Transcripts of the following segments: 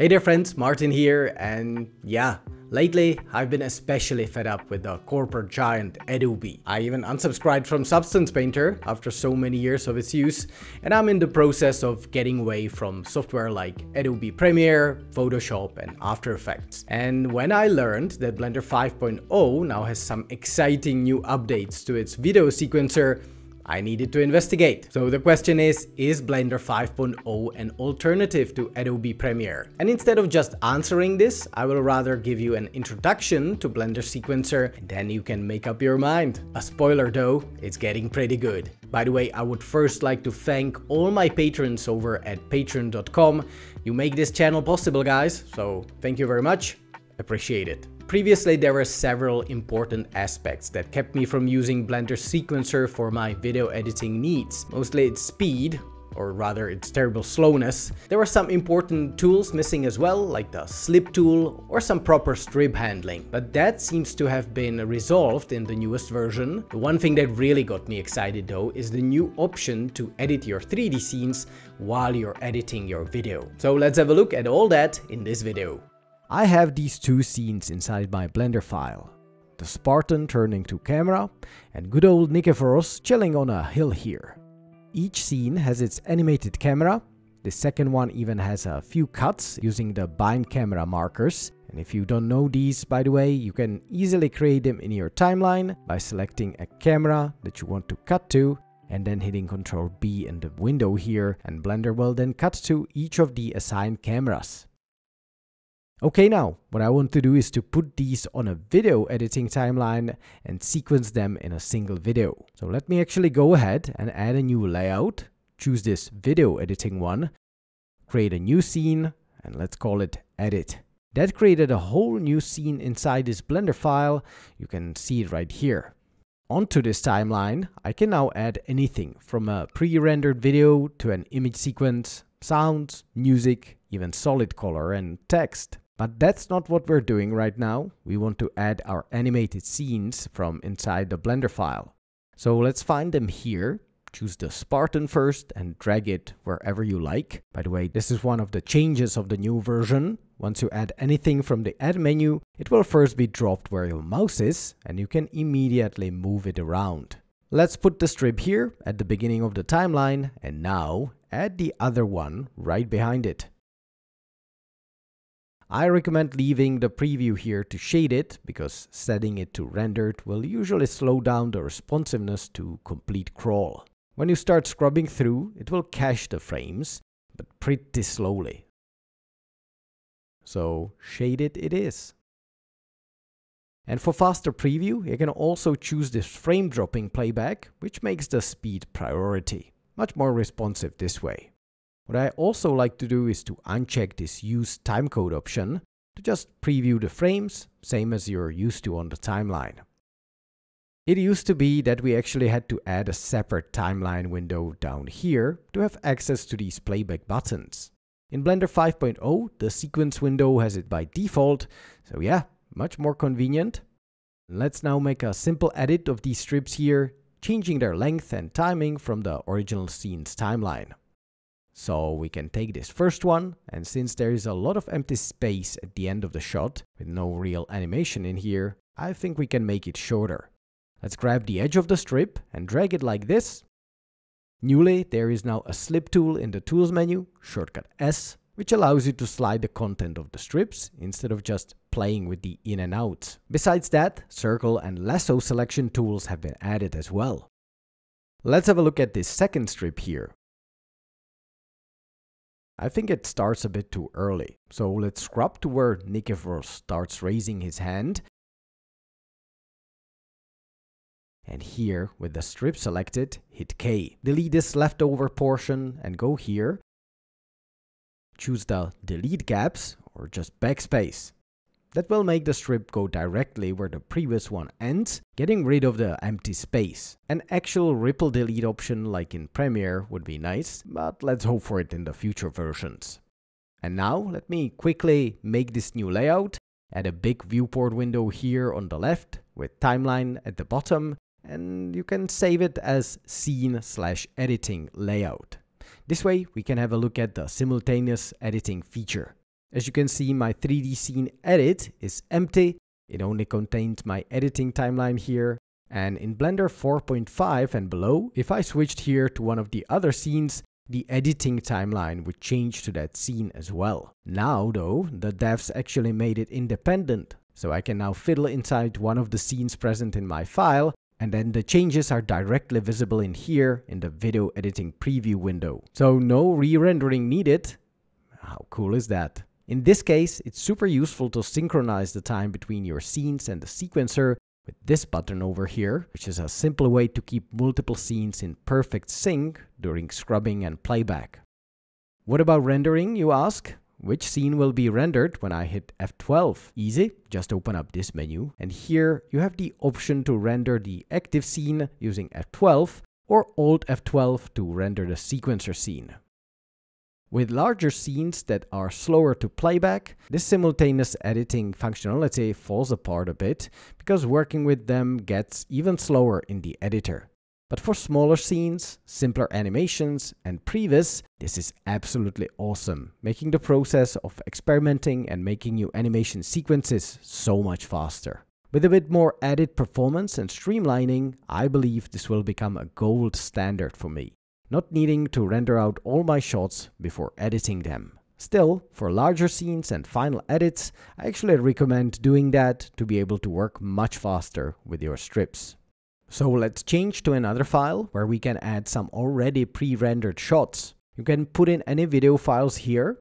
Hey there friends, Martin here and yeah, lately I've been especially fed up with the corporate giant Adobe. I even unsubscribed from Substance Painter after so many years of its use and I'm in the process of getting away from software like Adobe Premiere, Photoshop and After Effects. And when I learned that Blender 5.0 now has some exciting new updates to its video sequencer, I needed to investigate. So the question is, is Blender 5.0 an alternative to Adobe Premiere? And instead of just answering this, I will rather give you an introduction to Blender Sequencer then you can make up your mind. A spoiler though, it's getting pretty good. By the way, I would first like to thank all my patrons over at patreon.com. You make this channel possible guys, so thank you very much. Appreciate it. Previously there were several important aspects that kept me from using Blender Sequencer for my video editing needs. Mostly its speed, or rather its terrible slowness. There were some important tools missing as well, like the slip tool or some proper strip handling. But that seems to have been resolved in the newest version. The one thing that really got me excited though is the new option to edit your 3D scenes while you're editing your video. So let's have a look at all that in this video. I have these two scenes inside my Blender file. The Spartan turning to camera and good old Nikephoros chilling on a hill here. Each scene has its animated camera. The second one even has a few cuts using the bind camera markers. And if you don't know these, by the way, you can easily create them in your timeline by selecting a camera that you want to cut to and then hitting Ctrl B in the window here and Blender will then cut to each of the assigned cameras. Okay now, what I want to do is to put these on a video editing timeline and sequence them in a single video. So let me actually go ahead and add a new layout, choose this video editing one, create a new scene, and let's call it edit. That created a whole new scene inside this Blender file, you can see it right here. Onto this timeline, I can now add anything from a pre-rendered video to an image sequence, sounds, music, even solid color and text. But that's not what we're doing right now. We want to add our animated scenes from inside the Blender file. So let's find them here. Choose the Spartan first and drag it wherever you like. By the way, this is one of the changes of the new version. Once you add anything from the add menu, it will first be dropped where your mouse is and you can immediately move it around. Let's put the strip here at the beginning of the timeline and now add the other one right behind it. I recommend leaving the preview here to shade it, because setting it to rendered will usually slow down the responsiveness to complete crawl. When you start scrubbing through, it will cache the frames, but pretty slowly. So shaded it is. And for faster preview, you can also choose this frame dropping playback, which makes the speed priority. Much more responsive this way. What I also like to do is to uncheck this use timecode option to just preview the frames, same as you're used to on the timeline. It used to be that we actually had to add a separate timeline window down here to have access to these playback buttons. In Blender 5.0, the sequence window has it by default, so yeah, much more convenient. Let's now make a simple edit of these strips here, changing their length and timing from the original scene's timeline. So we can take this first one, and since there is a lot of empty space at the end of the shot, with no real animation in here, I think we can make it shorter. Let's grab the edge of the strip and drag it like this. Newly, there is now a slip tool in the tools menu, shortcut S, which allows you to slide the content of the strips instead of just playing with the in and outs. Besides that, circle and lasso selection tools have been added as well. Let's have a look at this second strip here. I think it starts a bit too early. So let's scrub to where Nikephoros starts raising his hand. And here, with the strip selected, hit K. Delete this leftover portion and go here. Choose the delete gaps or just backspace. That will make the strip go directly where the previous one ends, getting rid of the empty space. An actual ripple delete option like in Premiere would be nice, but let's hope for it in the future versions. And now let me quickly make this new layout, add a big viewport window here on the left with timeline at the bottom, and you can save it as scene slash editing layout. This way we can have a look at the simultaneous editing feature. As you can see, my 3D scene edit is empty. It only contains my editing timeline here. And in Blender 4.5 and below, if I switched here to one of the other scenes, the editing timeline would change to that scene as well. Now though, the devs actually made it independent, so I can now fiddle inside one of the scenes present in my file, and then the changes are directly visible in here in the video editing preview window. So no re-rendering needed. How cool is that? In this case, it's super useful to synchronize the time between your scenes and the sequencer with this button over here, which is a simple way to keep multiple scenes in perfect sync during scrubbing and playback. What about rendering, you ask? Which scene will be rendered when I hit F12? Easy, just open up this menu and here you have the option to render the active scene using F12 or Alt F12 to render the sequencer scene. With larger scenes that are slower to playback, this simultaneous editing functionality falls apart a bit because working with them gets even slower in the editor. But for smaller scenes, simpler animations, and previs, this is absolutely awesome, making the process of experimenting and making new animation sequences so much faster. With a bit more added performance and streamlining, I believe this will become a gold standard for me not needing to render out all my shots before editing them. Still, for larger scenes and final edits, I actually recommend doing that to be able to work much faster with your strips. So let's change to another file where we can add some already pre-rendered shots. You can put in any video files here.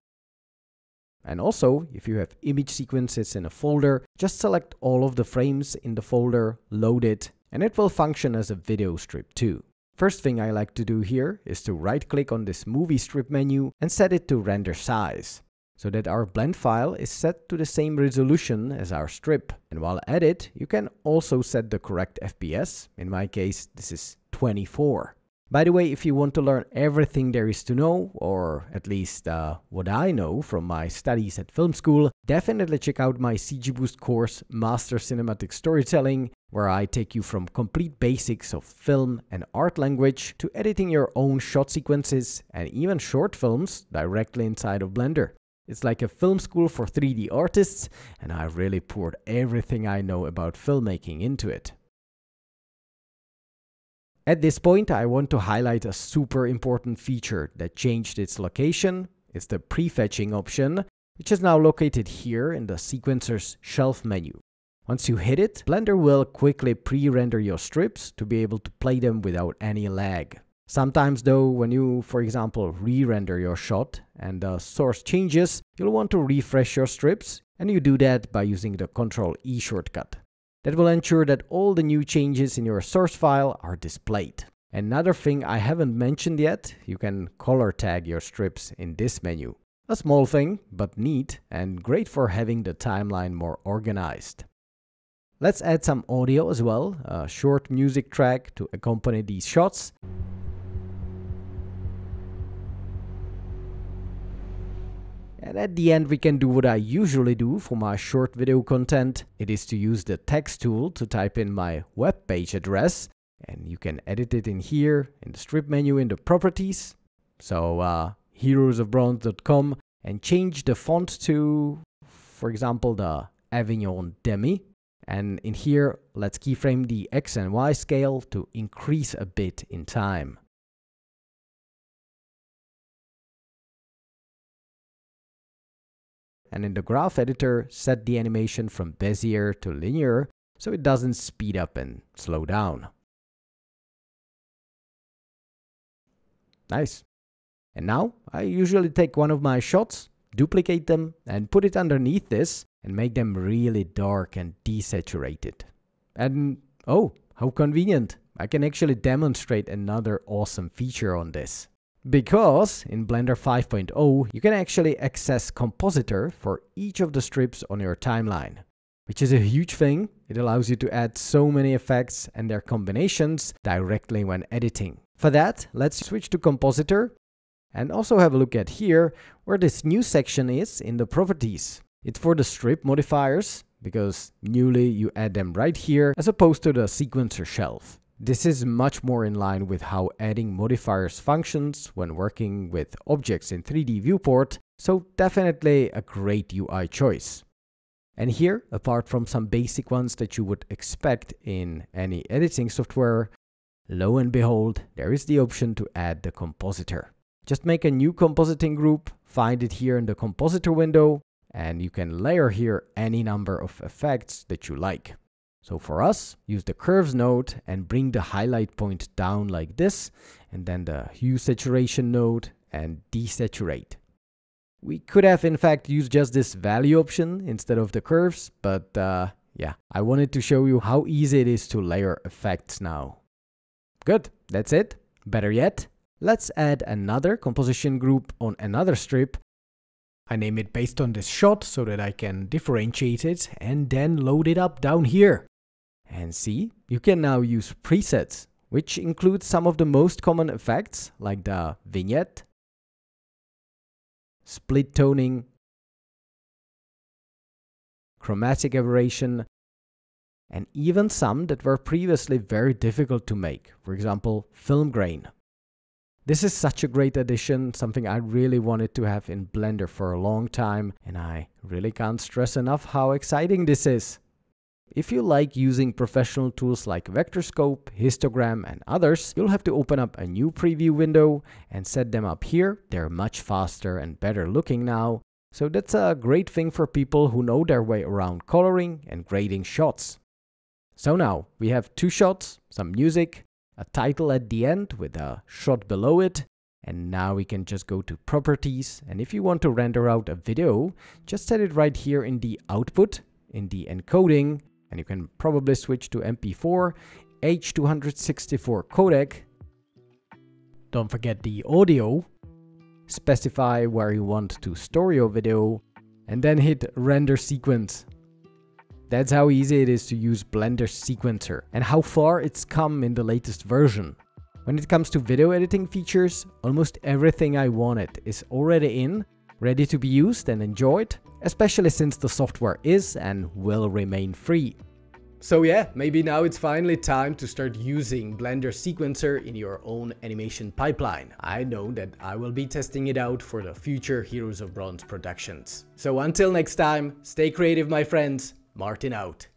And also, if you have image sequences in a folder, just select all of the frames in the folder, load it, and it will function as a video strip too. First thing I like to do here is to right click on this movie strip menu and set it to render size so that our blend file is set to the same resolution as our strip. And while at it, you can also set the correct FPS. In my case, this is 24. By the way, if you want to learn everything there is to know, or at least uh, what I know from my studies at film school, definitely check out my CG Boost course, Master Cinematic Storytelling, where I take you from complete basics of film and art language to editing your own shot sequences and even short films directly inside of Blender. It's like a film school for 3D artists, and I really poured everything I know about filmmaking into it. At this point, I want to highlight a super important feature that changed its location. It's the prefetching option, which is now located here in the sequencer's shelf menu. Once you hit it, Blender will quickly pre-render your strips to be able to play them without any lag. Sometimes though, when you, for example, re-render your shot and the source changes, you'll want to refresh your strips, and you do that by using the Ctrl E shortcut. That will ensure that all the new changes in your source file are displayed. Another thing I haven't mentioned yet, you can color tag your strips in this menu. A small thing, but neat and great for having the timeline more organized. Let's add some audio as well, a short music track to accompany these shots. And at the end we can do what I usually do for my short video content. It is to use the text tool to type in my web page address and you can edit it in here in the strip menu in the properties. So uh, heroesofbronze.com and change the font to, for example, the Avignon Demi. And in here, let's keyframe the X and Y scale to increase a bit in time. And in the graph editor set the animation from Bezier to linear so it doesn't speed up and slow down. Nice. And now I usually take one of my shots, duplicate them and put it underneath this and make them really dark and desaturated. And oh, how convenient. I can actually demonstrate another awesome feature on this. Because in Blender 5.0, you can actually access Compositor for each of the strips on your timeline, which is a huge thing. It allows you to add so many effects and their combinations directly when editing. For that, let's switch to Compositor and also have a look at here where this new section is in the properties. It's for the strip modifiers because newly you add them right here as opposed to the sequencer shelf. This is much more in line with how adding modifiers functions when working with objects in 3D viewport So definitely a great UI choice. And here, apart from some basic ones that you would expect in any editing software, lo and behold, there is the option to add the compositor. Just make a new compositing group, find it here in the compositor window, and you can layer here any number of effects that you like. So for us, use the curves node and bring the highlight point down like this, and then the hue saturation node and desaturate. We could have in fact used just this value option instead of the curves, but uh, yeah, I wanted to show you how easy it is to layer effects now. Good, that's it. Better yet, let's add another composition group on another strip. I name it based on this shot so that I can differentiate it and then load it up down here. And see, you can now use presets, which include some of the most common effects like the vignette, split toning, chromatic aberration, and even some that were previously very difficult to make, for example, film grain. This is such a great addition, something I really wanted to have in Blender for a long time, and I really can't stress enough how exciting this is. If you like using professional tools like Vectorscope, Histogram and others, you'll have to open up a new preview window and set them up here. They're much faster and better looking now. So that's a great thing for people who know their way around coloring and grading shots. So now we have two shots, some music, a title at the end with a shot below it, and now we can just go to properties. And if you want to render out a video, just set it right here in the output, in the encoding, and you can probably switch to MP4, H264 codec. Don't forget the audio. Specify where you want to store your video and then hit render sequence. That's how easy it is to use Blender Sequencer and how far it's come in the latest version. When it comes to video editing features, almost everything I wanted is already in, ready to be used and enjoyed, especially since the software is and will remain free. So yeah, maybe now it's finally time to start using Blender Sequencer in your own animation pipeline. I know that I will be testing it out for the future Heroes of Bronze productions. So until next time, stay creative my friends, Martin out.